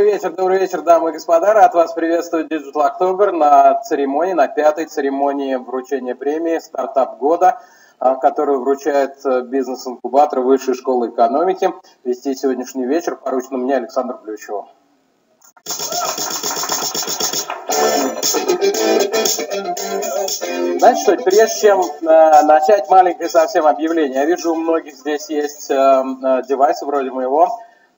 Добрый вечер, добрый вечер, дамы и господа. Рад вас приветствовать Digital October на церемонии, на пятой церемонии вручения премии «Стартап года», а, которую вручает э, бизнес-инкубатор Высшей школы экономики. Вести сегодняшний вечер поручено мне Александр Плющеву. Знаете что, прежде чем э, начать маленькое совсем объявление, я вижу, у многих здесь есть э, э, девайсы вроде моего,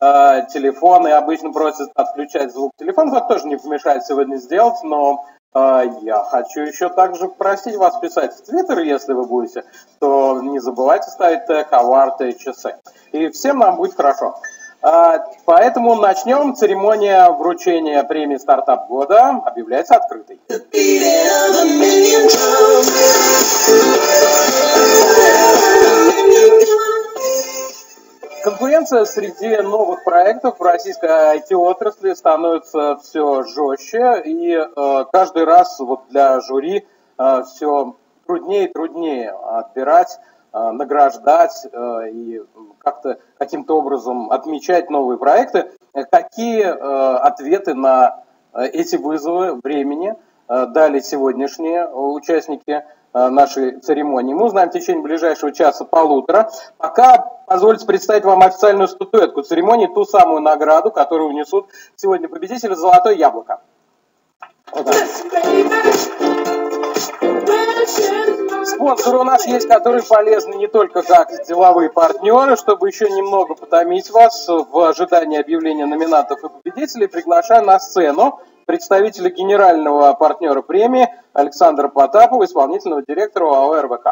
э, телефон, и обычно просят отключать звук телефона. Это тоже не помешает сегодня сделать, но э, я хочу еще также просить вас писать в Твиттер, если вы будете, то не забывайте ставить тег Аварт и часы. И всем нам будет хорошо. Э, поэтому начнем. Церемония вручения премии «Стартап года» объявляется открытой. Конкуренция среди новых проектов в российской IT-отрасли становится все жестче, и э, каждый раз вот для жюри э, все труднее и труднее отбирать, э, награждать э, и как-то каким-то образом отмечать новые проекты. Какие э, ответы на э, эти вызовы времени э, дали сегодняшние участники нашей церемонии. Мы узнаем в течение ближайшего часа-полутора. Пока позвольте представить вам официальную статуэтку церемонии, ту самую награду, которую унесут сегодня победители «Золотое яблоко». Вот Спонсоры у нас есть, которые полезны не только как деловые партнеры, чтобы еще немного потомить вас в ожидании объявления номинантов и победителей, приглашаю на сцену представителя генерального партнера премии Александра Потапова, исполнительного директора ОАО РВК.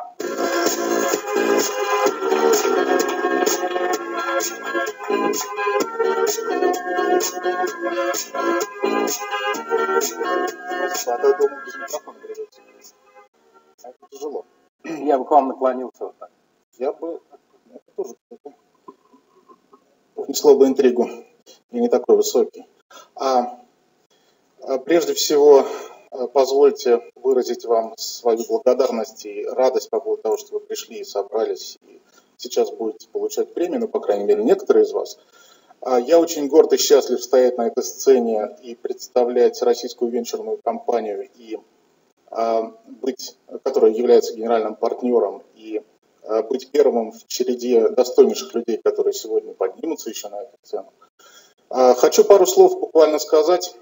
Это тяжело. Я бы к вам наклонился вот так. Я бы это тоже внесло бы интригу. Я не такой высокий. А, прежде всего, а, позвольте выразить вам свою благодарность и радость по поводу того, что вы пришли и собрались, и сейчас будете получать премию, ну, по крайней мере, некоторые из вас. А, я очень горд и счастлив стоять на этой сцене и представлять российскую венчурную компанию, и быть, которая является генеральным партнером, и быть первым в череде достойнейших людей, которые сегодня поднимутся еще на эту сцену. Хочу пару слов буквально сказать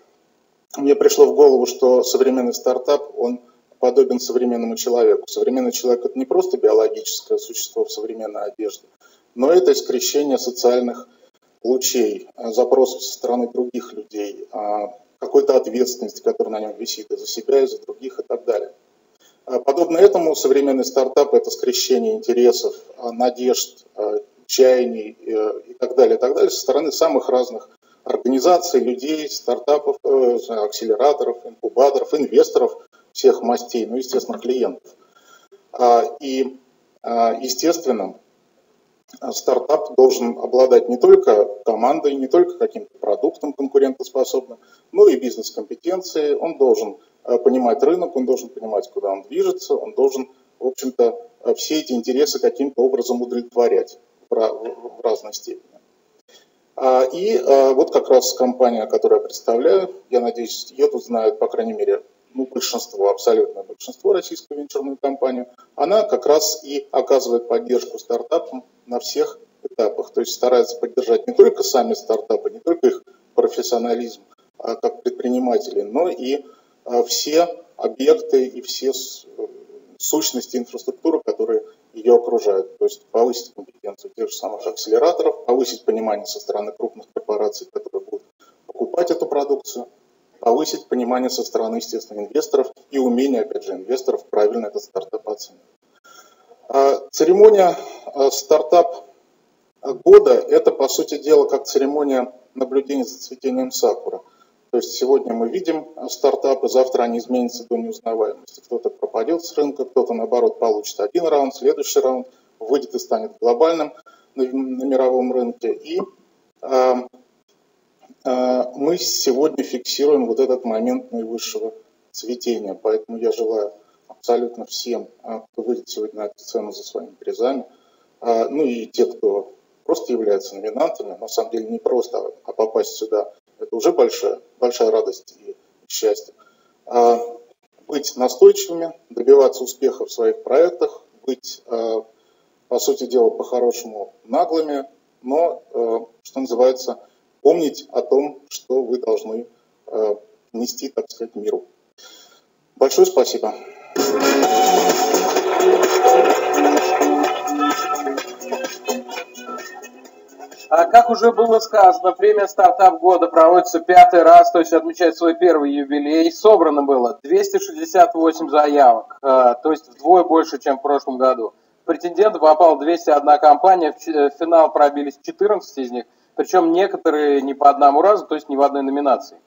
мне пришло в голову, что современный стартап, он подобен современному человеку. Современный человек – это не просто биологическое существо в современной одежде, но это скрещение социальных лучей, а, запросов со стороны других людей, а, какой-то ответственности, которая на нем висит и за себя, и за других и так далее. А, подобно этому современный стартап – это скрещение интересов, надежд, чаяний э, и так далее, и так далее со стороны самых разных организаций, людей, стартапов, э, акселераторов, инкубаторов, инвесторов всех мастей, ну, естественно, клиентов. А, и, а, естественно, стартап должен обладать не только командой, не только каким-то продуктом конкурентоспособным, но и бизнес-компетенцией. Он должен э, понимать рынок, он должен понимать, куда он движется, он должен, в общем-то, все эти интересы каким-то образом удовлетворять в разной степени. А, и а, вот как раз компания, которую я представляю, я надеюсь, ее тут знают, по крайней мере, ну, большинство, абсолютное большинство российской венчурной компании, она как раз и оказывает поддержку стартапам на всех этапах. То есть старается поддержать не только сами стартапы, не только их профессионализм а как предпринимателей, но и все объекты и все сущности инфраструктуры, которые ее окружают. То есть повысить компетенцию тех же самых акселераторов, повысить понимание со стороны крупных корпораций, которые будут покупать эту продукцию, повысить понимание со стороны, естественно, инвесторов и умение, опять же, инвесторов правильно этот стартап оценивать. А церемония а, стартап года – это, по сути дела, как церемония наблюдения за цветением сакура. То есть сегодня мы видим стартапы, завтра они изменятся до неузнаваемости. Кто-то пропадет с рынка, кто-то, наоборот, получит один раунд, следующий раунд, выйдет и станет глобальным на, мировом рынке. И э, э, мы сегодня фиксируем вот этот момент наивысшего цветения. Поэтому я желаю абсолютно всем, кто выйдет сегодня на эту сцену за своими призами, ну и те, кто просто являются номинантами, на самом деле не просто, а попасть сюда, это уже большая, большая радость и счастье. А быть настойчивыми, добиваться успеха в своих проектах, быть, а, по сути дела, по-хорошему наглыми, но, а, что называется, помнить о том, что вы должны а, нести, так сказать, миру. Большое спасибо. А как уже было сказано, премия «Стартап года» проводится пятый раз, то есть отмечает свой первый юбилей. Собрано было 268 заявок, а, то есть вдвое больше, чем в прошлом году. Претендентов попал 201 компания, в финал пробились 14 из них, причем некоторые не по одному разу, то есть ни в одной номинации.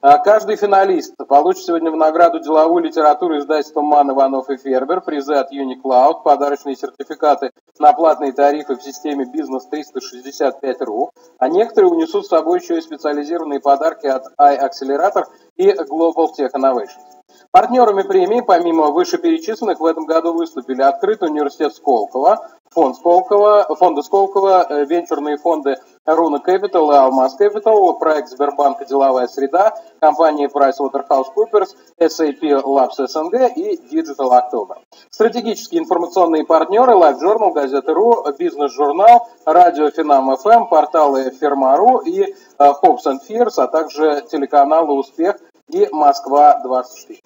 А каждый финалист получит сегодня в награду деловую литературу издательства «Ман, Иванов и Фербер», призы от Unicloud, подарочные сертификаты на платные тарифы в системе «Бизнес 365.ru», а некоторые унесут с собой еще и специализированные подарки от iAccelerator и Global Tech Innovations. Партнерами премии, помимо вышеперечисленных, в этом году выступили Открытый университет Сколково, фонд Сколково, фонды Сколково, э, венчурные фонды Руна Capital и Алмаз Capital, проект Сбербанка «Деловая среда», компании PricewaterhouseCoopers, SAP Labs СНГ и Digital October. Стратегические информационные партнеры Live Journal, Газета.ру, Бизнес-журнал, Радио Финам ФМ, порталы Ферма.ру и э, Hopes and Fears, а также телеканалы «Успех» и «Москва-24».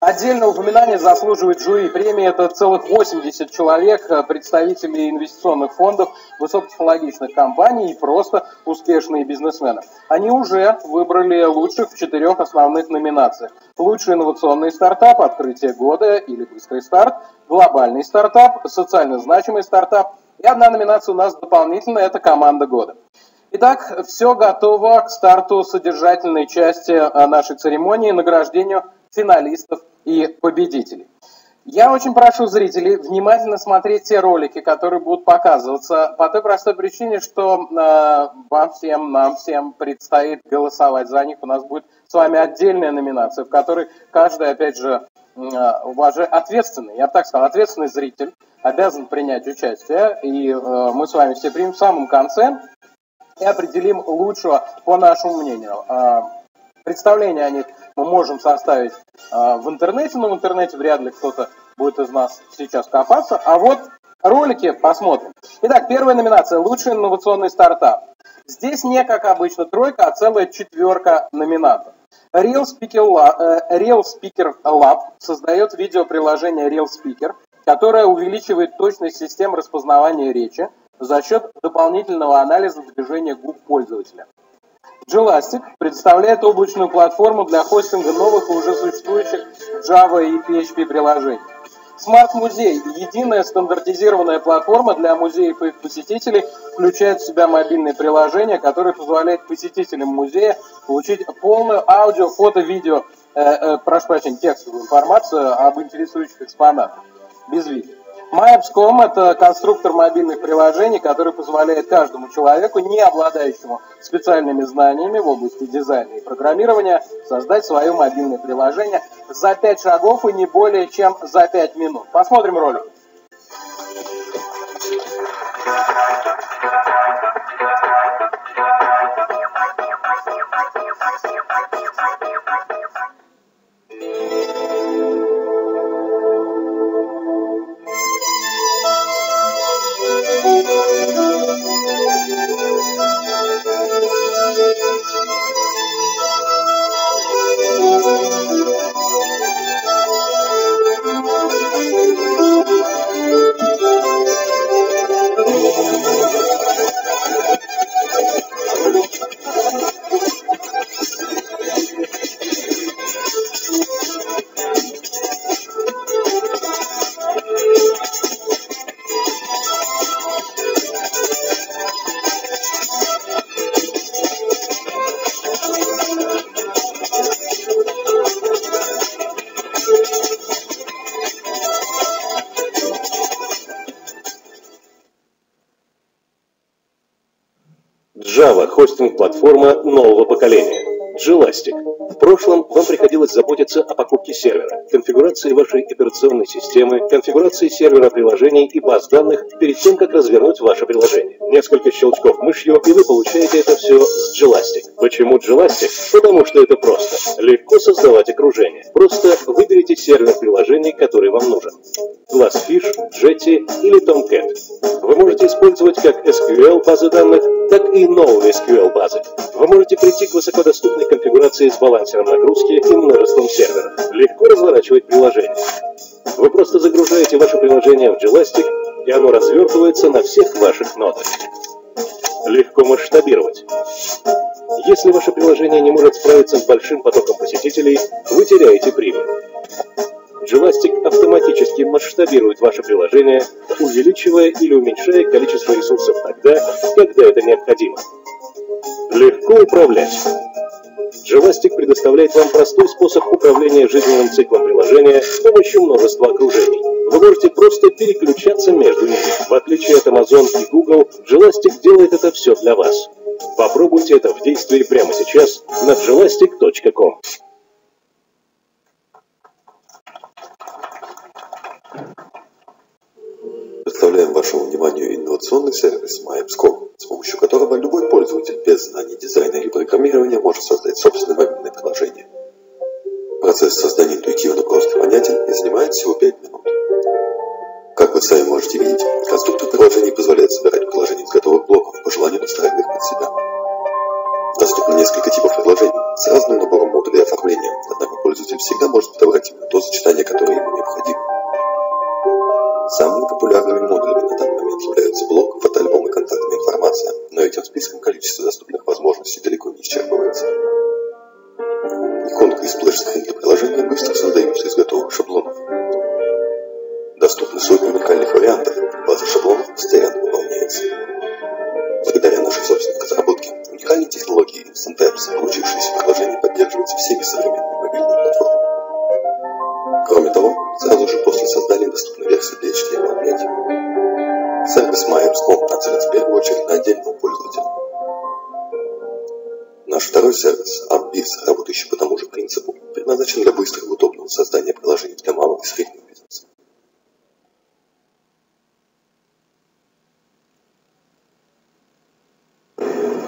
Отдельное упоминание заслуживает жюри премии. Это целых 80 человек, э, представителей инвестиционных фондов, высокотехнологичных компаний и просто успешные бизнесмены. Они уже выбрали лучших в четырех основных номинациях. Лучший инновационный стартап, открытие года или быстрый старт, глобальный стартап, социально значимый стартап. И одна номинация у нас дополнительная – это команда года. Итак, все готово к старту содержательной части э, нашей церемонии, награждению финалистов и победителей. Я очень прошу зрителей внимательно смотреть те ролики, которые будут показываться, по той простой причине, что э, вам всем, нам всем предстоит голосовать за них. У нас будет с вами отдельная номинация, в которой каждый, опять же, э, уважай, ответственный, я бы так сказал, ответственный зритель обязан принять участие, и э, мы с вами все примем в самом конце и определим лучшего, по нашему мнению. Э, представление о них мы можем составить э, в интернете, но в интернете вряд ли кто-то будет из нас сейчас копаться. А вот ролики посмотрим. Итак, первая номинация – лучший инновационный стартап. Здесь не, как обычно, тройка, а целая четверка номинантов. Real Speaker, Lab, э, Real Speaker Lab создает видеоприложение Real Speaker, которое увеличивает точность систем распознавания речи за счет дополнительного анализа движения губ пользователя. Gelastic представляет облачную платформу для хостинга новых и уже существующих Java и PHP приложений. Smart Музей – единая стандартизированная платформа для музеев и их посетителей, включает в себя мобильное приложение, которое позволяет посетителям музея получить полную аудио, фото, видео, э, э, прошу прощения, текстовую информацию об интересующих экспонатах без видео. Maps.com – это конструктор мобильных приложений, который позволяет каждому человеку, не обладающему специальными знаниями в области дизайна и программирования, создать свое мобильное приложение за 5 шагов и не более чем за 5 минут. Посмотрим ролик. Хостинг-платформа нового поколения. Gelastic. Прошлом вам приходилось заботиться о покупке сервера, конфигурации вашей операционной системы, конфигурации сервера приложений и баз данных перед тем, как развернуть ваше приложение. Несколько щелчков мышью, и вы получаете это все с Gelastic. Почему Gelastic? Потому что это просто. Легко создавать окружение. Просто выберите сервер приложений, который вам нужен. Glassfish, Jetty или Tomcat. Вы можете использовать как SQL базы данных, так и новые SQL базы. Вы можете прийти к высокодоступной конфигурации с балансером нагрузки и множеством серверов. Легко разворачивать приложение. Вы просто загружаете ваше приложение в Gelastic, и оно развертывается на всех ваших нодах. Легко масштабировать. Если ваше приложение не может справиться с большим потоком посетителей, вы теряете прибыль. Gelastic автоматически масштабирует ваше приложение, увеличивая или уменьшая количество ресурсов тогда, когда это необходимо. Легко управлять. Gelastic предоставляет вам простой способ управления жизненным циклом приложения с помощью множества окружений. Вы можете просто переключаться между ними. В отличие от Amazon и Google, Gelastic делает это все для вас. Попробуйте это в действии прямо сейчас на gelastic.com. вашему вниманию инновационный сервис MyAppsCom, с помощью которого любой пользователь без знаний дизайна или программирования может создать собственное мобильное приложение. Процесс создания интуитивно прост и понятен и занимает всего 5 минут. Как вы сами можете видеть, конструктор приложений позволяет собирать приложения из готовых блоков, по желанию настраивая их под себя. Доступно несколько типов приложений с разным набором модулей оформления, однако пользователь всегда может подобрать именно то сочетание, которое ему необходимо. Приложения быстро создаются из готовых шаблонов. Доступны сотни уникальных вариантов,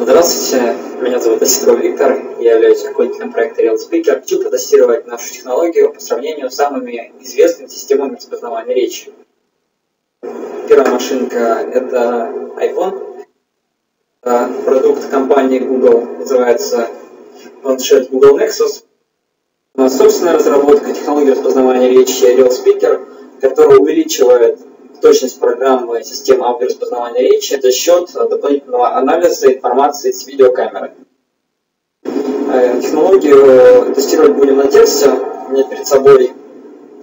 Здравствуйте, меня зовут Осидров Виктор, я являюсь руководителем проекта RealSpeaker. Хочу протестировать нашу технологию по сравнению с самыми известными системами распознавания речи. Первая машинка – это iPhone. Продукт компании Google называется планшет Google Nexus. Собственная разработка технологии распознавания речи RealSpeaker, которая увеличивает точность программы системы аудиораспознавания речи за счет дополнительного анализа информации с видеокамеры. Э, технологию тестировать будем на тексте. У меня перед собой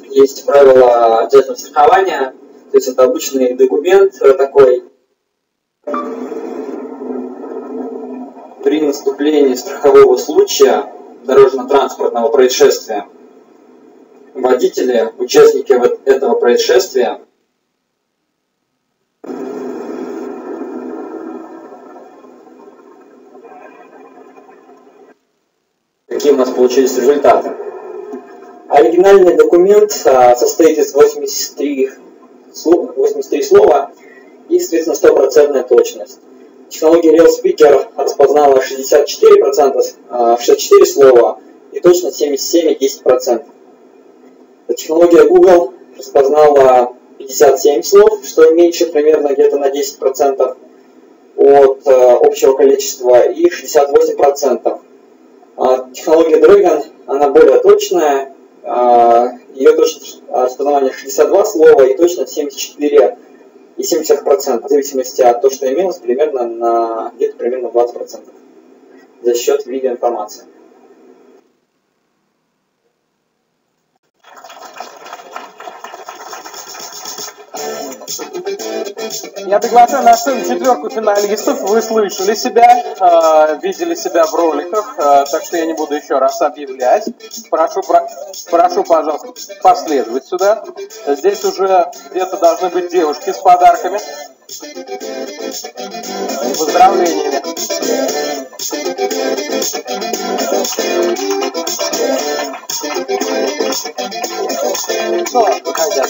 есть правила обязательного страхования. То есть это обычный документ такой. При наступлении страхового случая дорожно-транспортного происшествия водители, участники этого происшествия нас получились результаты. Оригинальный документ а, состоит из 83, 83 слова и, соответственно, стопроцентная точность. Технология Real Speaker распознала 64%, 64 слова и точность 77,10%. Технология Google распознала 57 слов, что меньше примерно где-то на 10% от э, общего количества, и 68% а, технология Dragon, она более точная, а, ее точность распознавания 62 слова и точность 74 и 70%, в зависимости от того, что имелось, примерно на где-то примерно 20% за счет видеоинформации. Я приглашаю на сцену четверку финалистов. Вы слышали себя, э, видели себя в роликах, э, так что я не буду еще раз объявлять. Прошу, про, прошу, пожалуйста, последовать сюда. Здесь уже где-то должны быть девушки с подарками. Поздравления. Ну, выходят.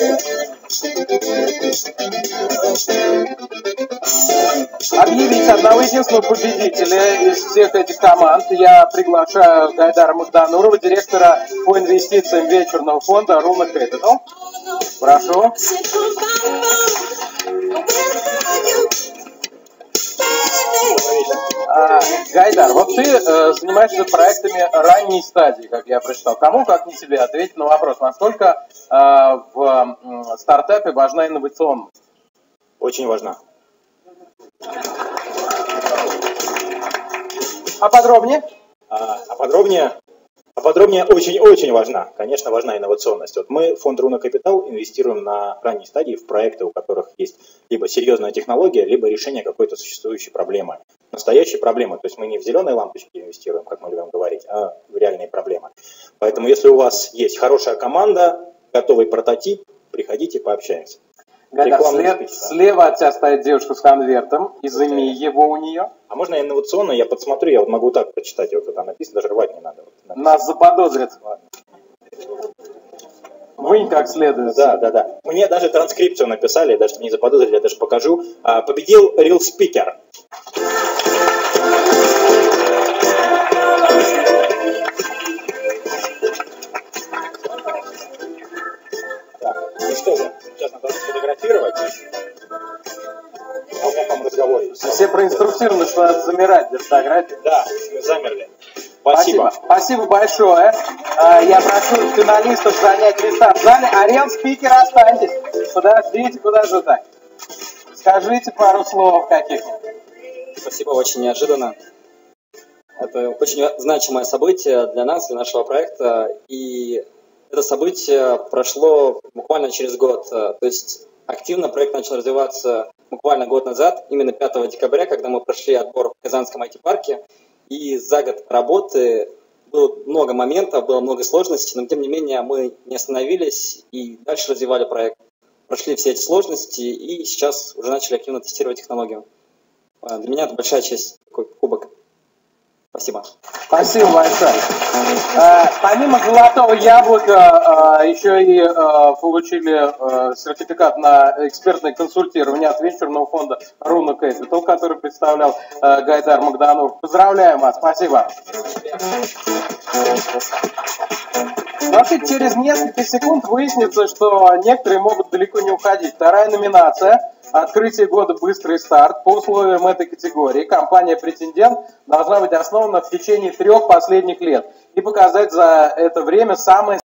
Объявить одного единственного победителя из всех этих команд я приглашаю Гайдара Махданурова, директора по инвестициям вечерного фонда Руна Capital. Прошу. А, Гайдар, вот ты э, занимаешься проектами ранней стадии, как я прочитал. Кому, как не тебе, ответить на вопрос, насколько э, в э, стартапе важна инновационность? Очень важна. А подробнее? А, а подробнее? Подробнее очень-очень важна. Конечно, важна инновационность. Вот мы, фонд Руна Капитал, инвестируем на ранней стадии в проекты, у которых есть либо серьезная технология, либо решение какой-то существующей проблемы. Настоящей проблемы. То есть мы не в зеленые лампочки инвестируем, как мы любим говорить, а в реальные проблемы. Поэтому если у вас есть хорошая команда, готовый прототип, приходите, пообщаемся. Гайдар, след, слева от тебя стоит девушка с конвертом, изыми его у нее. А можно инновационно, я подсмотрю, я вот могу так прочитать, вот там написано, даже рвать не надо. Нас заподозрят. Вынь как следует. Да, да, да. Мне даже транскрипцию написали, даже не заподозрили, я даже покажу. А, победил Real Speaker. Так, ну что же, сейчас надо сфотографировать. А у меня там разговор есть. Все проинструктированы, что надо замирать для фотографии. Да. Спасибо. Большое. А, Я прошу финалистов занять места в зале. Арел, спикер, останьтесь. Подождите, куда же так? Скажите пару слов каких-нибудь. Спасибо, очень неожиданно. Это очень значимое событие для нас, для нашего проекта. И это событие прошло буквально через год. То есть активно проект начал развиваться буквально год назад, именно 5 декабря, когда мы прошли отбор в Казанском IT-парке. И за год работы было много моментов, было много сложностей, но тем не менее мы не остановились и дальше развивали проект. Прошли все эти сложности и сейчас уже начали активно тестировать технологию. А, Для меня это большая честь. Спасибо. Спасибо большое. Э, Помимо золотого яблока, э, еще и э, получили сертификат на экспертное консультирование от венчурного фонда Руна Capital, который представлял Гайдар Магданов. Поздравляем вас, спасибо. Вообще, через несколько секунд выяснится, что некоторые могут далеко не уходить. Вторая номинация – открытие года «Быстрый старт». По условиям этой категории компания «Претендент» должна быть основана в течение трех последних лет и показать за это время самые